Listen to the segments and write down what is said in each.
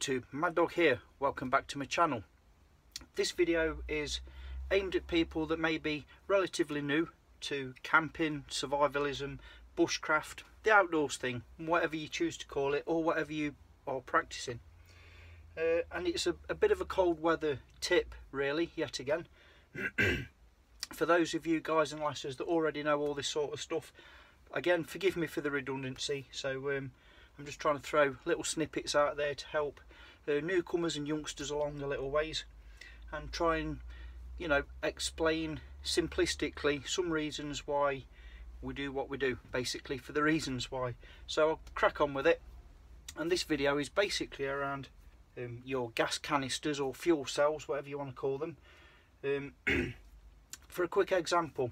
YouTube, Mad Dog here, welcome back to my channel. This video is aimed at people that may be relatively new to camping, survivalism, bushcraft, the outdoors thing, whatever you choose to call it or whatever you are practicing. Uh, and it's a, a bit of a cold weather tip really, yet again. for those of you guys and lasses that already know all this sort of stuff, again forgive me for the redundancy, so um, I'm just trying to throw little snippets out there to help uh, newcomers and youngsters along a little ways and try and you know explain simplistically some reasons why we do what we do basically for the reasons why. So I'll crack on with it. And this video is basically around um, your gas canisters or fuel cells whatever you want to call them. Um, for a quick example.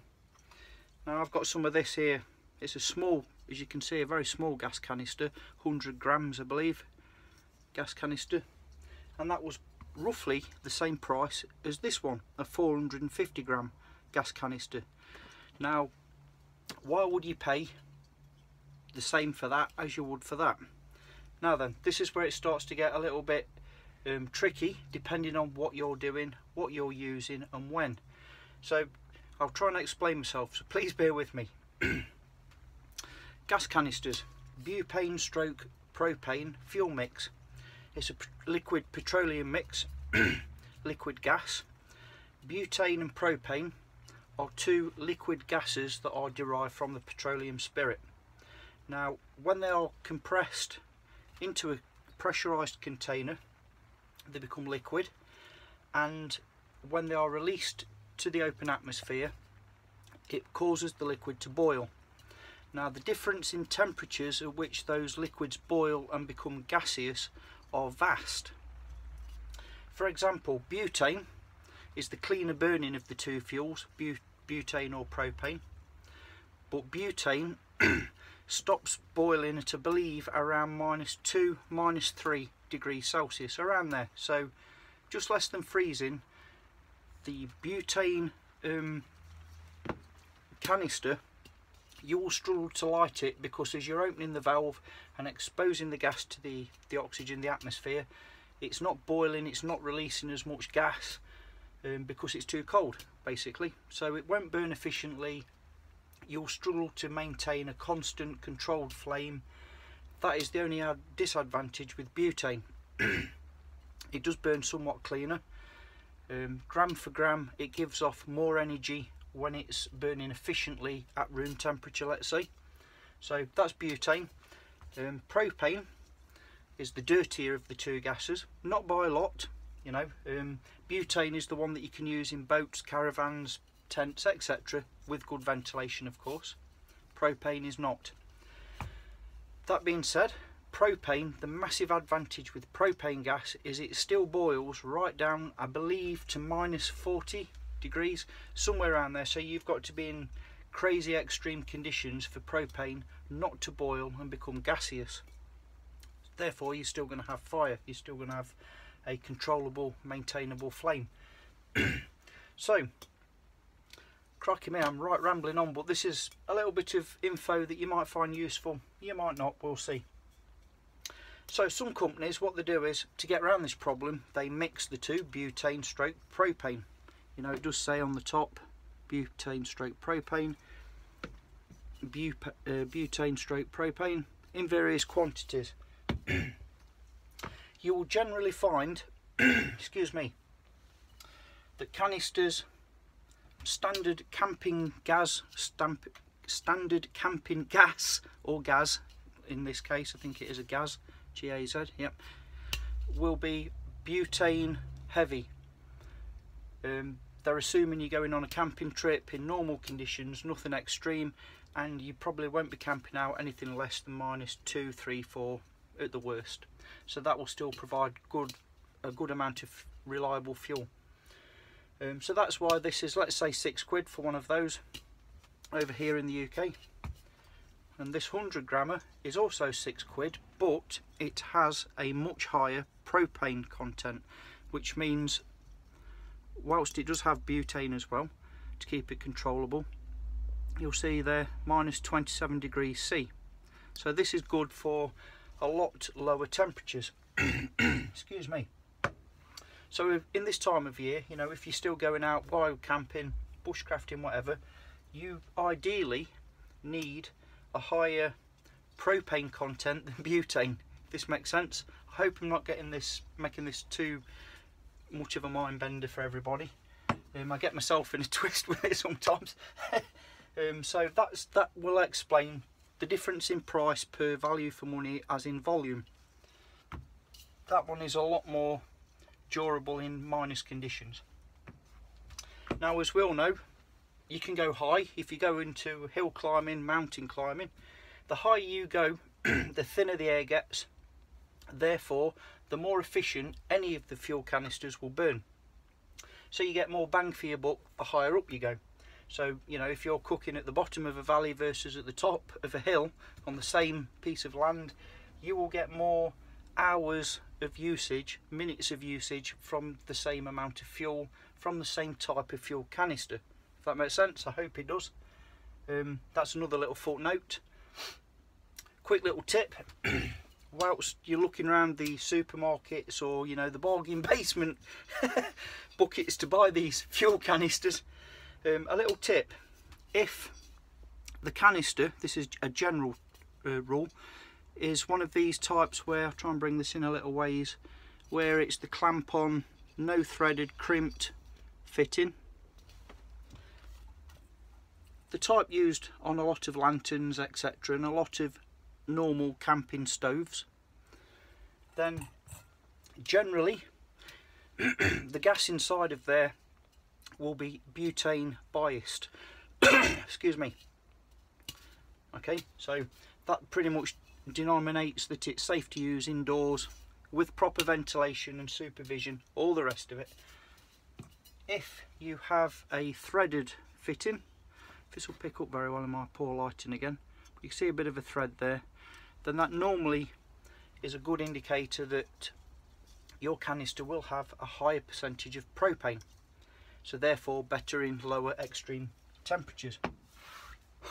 Now I've got some of this here. It's a small as you can see a very small gas canister 100 grams I believe gas canister. And that was roughly the same price as this one a 450 gram gas canister. Now why would you pay the same for that as you would for that? Now then this is where it starts to get a little bit um, tricky depending on what you're doing what you're using and when. So I'll try and explain myself so please bear with me. Gas canisters butane stroke propane fuel mix it's a liquid petroleum mix liquid gas. Butane and propane are two liquid gases that are derived from the petroleum spirit. Now when they are compressed into a pressurized container they become liquid and when they are released to the open atmosphere it causes the liquid to boil. Now the difference in temperatures at which those liquids boil and become gaseous are vast. For example, butane is the cleaner burning of the two fuels, butane or propane. But butane stops boiling at I believe around minus 2, minus 3 degrees Celsius, around there. So just less than freezing. The butane um, canister you will struggle to light it because as you're opening the valve and exposing the gas to the, the oxygen, the atmosphere, it's not boiling, it's not releasing as much gas um, because it's too cold basically. So it won't burn efficiently, you'll struggle to maintain a constant controlled flame. That is the only disadvantage with butane. it does burn somewhat cleaner. Um, gram for gram it gives off more energy when it's burning efficiently at room temperature let's say. So that's butane. Um, propane is the dirtier of the two gases not by a lot you know. Um, butane is the one that you can use in boats caravans tents etc with good ventilation of course. Propane is not. That being said propane the massive advantage with propane gas is it still boils right down I believe to minus 40 degrees somewhere around there. So you've got to be in crazy extreme conditions for propane not to boil and become gaseous. Therefore you're still going to have fire. You're still going to have a controllable maintainable flame. So cracking me I'm right rambling on but this is a little bit of info that you might find useful. You might not we'll see. So some companies what they do is to get around this problem they mix the two butane stroke propane you know it does say on the top butane stroke propane but, uh, butane stroke propane in various quantities. You will generally find excuse me that canisters standard camping gas stamp, standard camping gas or gas in this case I think it is a gas G-A-Z yep will be butane heavy. Um, they're assuming you're going on a camping trip in normal conditions, nothing extreme, and you probably won't be camping out anything less than minus two, three, four at the worst. So that will still provide good a good amount of reliable fuel. Um, so that's why this is, let's say, six quid for one of those over here in the UK. And this 100 grammer is also six quid, but it has a much higher propane content, which means whilst it does have butane as well to keep it controllable you'll see there minus 27 degrees C so this is good for a lot lower temperatures excuse me. So in this time of year, you know, if you're still going out wild camping, bushcrafting, whatever, you ideally need a higher propane content than butane. If this makes sense. I hope I'm not getting this, making this too much of a mind bender for everybody. Um, I get myself in a twist with it sometimes. um, so that's that will explain the difference in price per value for money as in volume. That one is a lot more durable in minus conditions. Now as we all know, you can go high if you go into hill climbing, mountain climbing. The higher you go, the thinner the air gets. Therefore, the more efficient any of the fuel canisters will burn. So you get more bang for your buck the higher up you go. So, you know, if you're cooking at the bottom of a valley versus at the top of a hill on the same piece of land, you will get more hours of usage, minutes of usage from the same amount of fuel, from the same type of fuel canister. If that makes sense, I hope it does. Um, that's another little footnote. Quick little tip. whilst you're looking around the supermarkets or you know the bargain basement buckets to buy these fuel canisters um, a little tip. If the canister this is a general uh, rule is one of these types where I'll try and bring this in a little ways where it's the clamp on no threaded crimped fitting. The type used on a lot of lanterns etc and a lot of normal camping stoves. Then generally the gas inside of there will be butane biased. Excuse me. Okay so that pretty much denominates that it's safe to use indoors with proper ventilation and supervision all the rest of it. If you have a threaded fitting this will pick up very well in my poor lighting again. You can see a bit of a thread there then that normally is a good indicator that your canister will have a higher percentage of propane. So therefore better in lower extreme temperatures.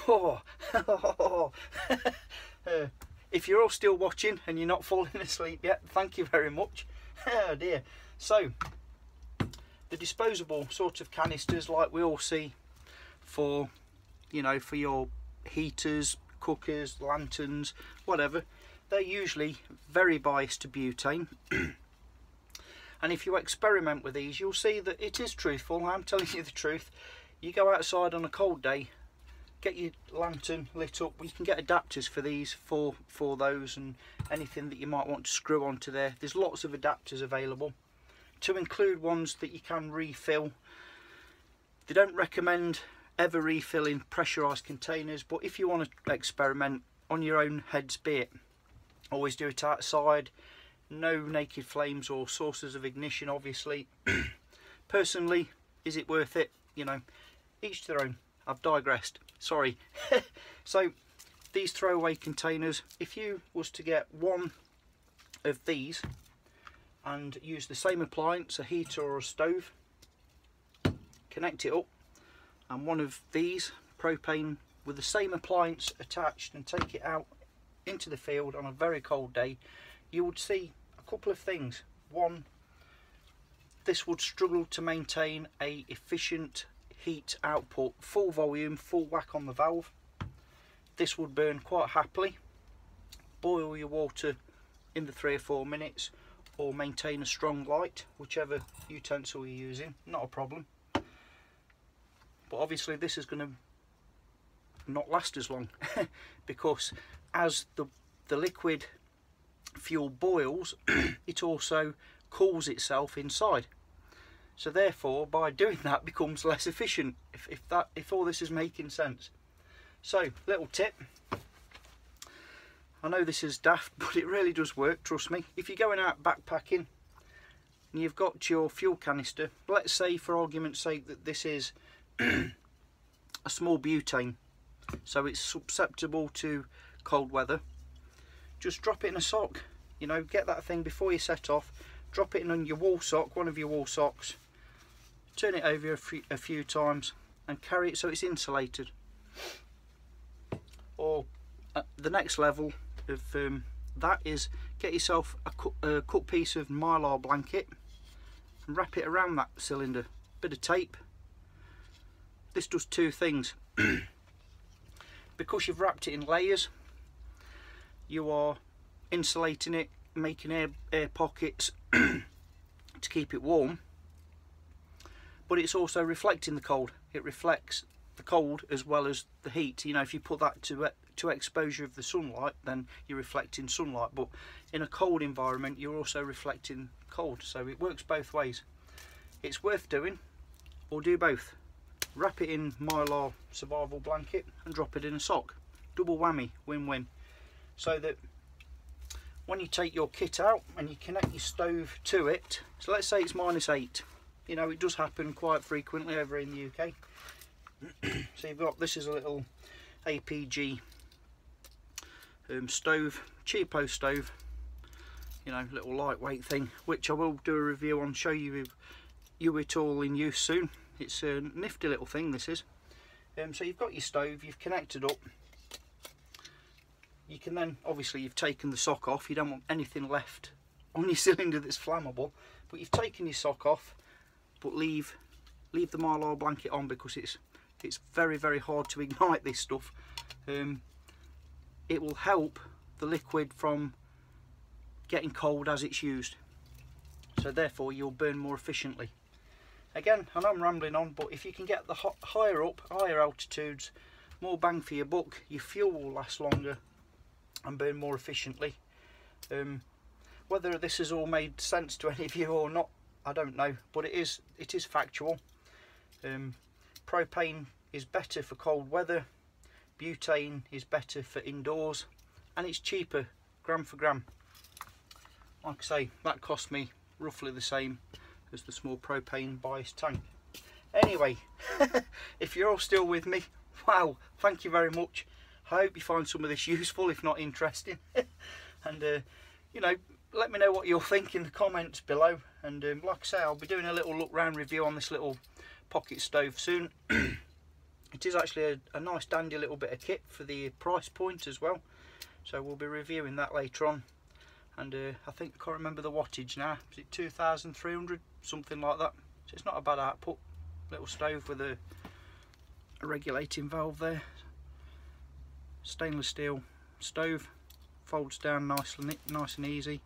Oh, if you're all still watching and you're not falling asleep yet thank you very much. Oh dear. So the disposable sort of canisters like we all see for you know for your heaters cookers lanterns whatever they're usually very biased to butane. And if you experiment with these you'll see that it is truthful. I'm telling you the truth. You go outside on a cold day get your lantern lit up. You can get adapters for these for for those and anything that you might want to screw onto there. There's lots of adapters available. To include ones that you can refill they don't recommend ever refilling pressurized containers but if you want to experiment on your own heads be it always do it outside. No naked flames or sources of ignition obviously. Personally is it worth it? You know each to their own. I've digressed. Sorry. So these throwaway containers if you was to get one of these and use the same appliance a heater or a stove connect it up and one of these propane with the same appliance attached and take it out into the field on a very cold day, you would see a couple of things. One, this would struggle to maintain a efficient heat output, full volume, full whack on the valve. This would burn quite happily. Boil your water in the three or four minutes or maintain a strong light, whichever utensil you're using, not a problem. But obviously this is going to not last as long because as the, the liquid fuel boils, it also cools itself inside. So therefore, by doing that, becomes less efficient. If, if that, if all this is making sense. So, little tip. I know this is daft, but it really does work. Trust me. If you're going out backpacking and you've got your fuel canister, let's say, for argument's sake, that this is a small butane, so it's susceptible to cold weather. Just drop it in a sock you know get that thing before you set off drop it in on your wall sock one of your wall socks turn it over a few, a few times and carry it so it's insulated. Or the next level of um, that is get yourself a cut, a cut piece of mylar blanket and wrap it around that cylinder. Bit of tape this does two things. Because you've wrapped it in layers you are insulating it making air, air pockets to keep it warm but it's also reflecting the cold. It reflects the cold as well as the heat. You know if you put that to to exposure of the sunlight then you're reflecting sunlight but in a cold environment you're also reflecting cold. So it works both ways. It's worth doing or do both wrap it in mylar survival blanket and drop it in a sock. Double whammy win-win. So that when you take your kit out and you connect your stove to it so let's say it's minus eight. You know it does happen quite frequently over in the UK so you've got this is a little APG um, stove cheapo stove. You know little lightweight thing which I will do a review on show you you it all in use soon it's a nifty little thing this is. Um, so you've got your stove you've connected up. You can then obviously you've taken the sock off. You don't want anything left on your cylinder that's flammable but you've taken your sock off but leave leave the mylar blanket on because it's it's very very hard to ignite this stuff. Um, it will help the liquid from getting cold as it's used. So therefore you'll burn more efficiently again I know I'm rambling on but if you can get the higher up higher altitudes more bang for your buck your fuel will last longer and burn more efficiently. Um, whether this has all made sense to any of you or not I don't know but it is it is factual. Um, propane is better for cold weather butane is better for indoors and it's cheaper gram for gram. Like I say that cost me roughly the same as the small propane bias tank. Anyway if you're all still with me wow thank you very much. I hope you find some of this useful if not interesting. And uh, you know let me know what you'll think in the comments below. And um, like I say I'll be doing a little look round review on this little pocket stove soon. It is actually a, a, nice dandy little bit of kit for the price point as well. So we'll be reviewing that later on. And uh, I think I can't remember the wattage now. Is it 2300 something like that. So it's not a bad output. Little stove with a, a regulating valve there. Stainless steel stove. Folds down nicely nice and easy.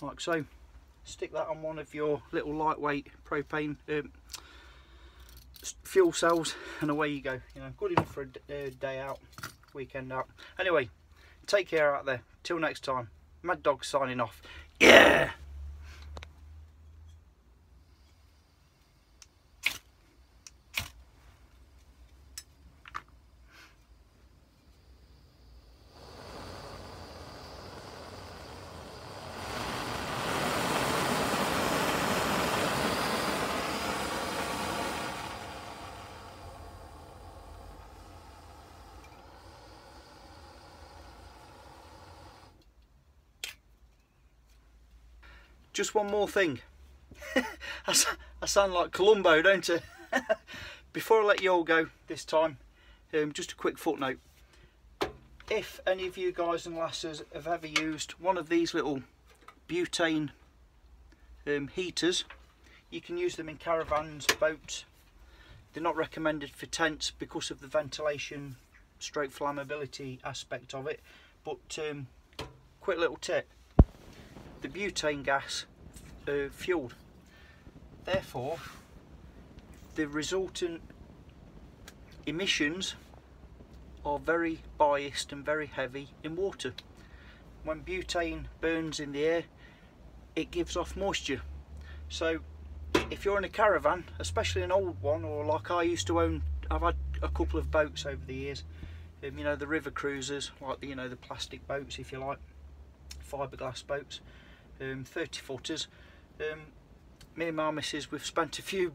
Like so. Stick that on one of your little lightweight propane um, fuel cells and away you go you know. Good enough for a day out weekend out. Anyway take care out there. Till next time. Mad dog signing off. Yeah just one more thing. I sound like Columbo, don't I? Before I let you all go this time, um, just a quick footnote. If any of you guys and lasses have ever used one of these little butane um, heaters, you can use them in caravans, boats. They're not recommended for tents because of the ventilation stroke flammability aspect of it. But um, quick little tip, the butane gas uh, fueled. Therefore, the resultant emissions are very biased and very heavy in water. When butane burns in the air, it gives off moisture. So if you're in a caravan, especially an old one, or like I used to own, I've had a couple of boats over the years, um, you know, the river cruisers, like the, you know, the plastic boats, if you like, fiberglass boats um, 30 footers. Um, me and my missus, we've spent a few,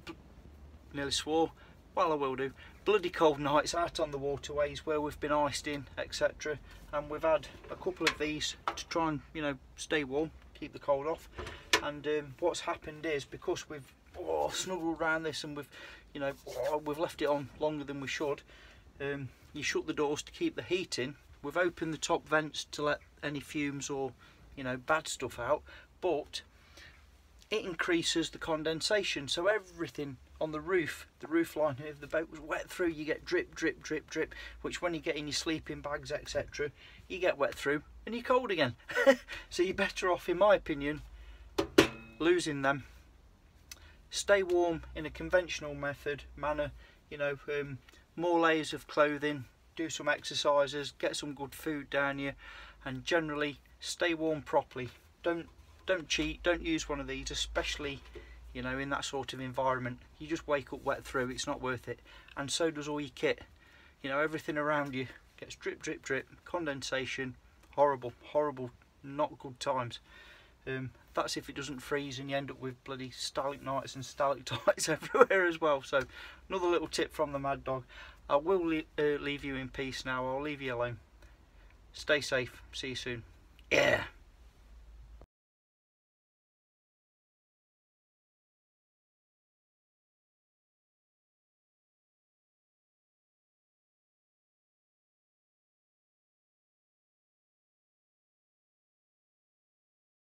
nearly swore, well I will do, bloody cold nights out on the waterways where we've been iced in, etc. And we've had a couple of these to try and, you know, stay warm, keep the cold off. And um, what's happened is, because we've oh, snuggled around this and we've, you know, oh, we've left it on longer than we should, um, you shut the doors to keep the heat in we've opened the top vents to let any fumes or you know bad stuff out but it increases the condensation. So everything on the roof the roof line if the boat was wet through. You get drip drip drip drip which when you get in your sleeping bags etc you get wet through and you're cold again. So you're better off in my opinion losing them. Stay warm in a conventional method manner you know um, more layers of clothing do some exercises get some good food down you and generally stay warm properly. Don't don't cheat. Don't use one of these especially you know in that sort of environment. You just wake up wet through. It's not worth it. And so does all your kit. You know everything around you gets drip drip drip. Condensation. Horrible horrible not good times. Um, that's if it doesn't freeze and you end up with bloody stalagmites and stalactites everywhere as well. So another little tip from the mad dog. I will le uh, leave you in peace now. I'll leave you alone. Stay safe. See you soon yeah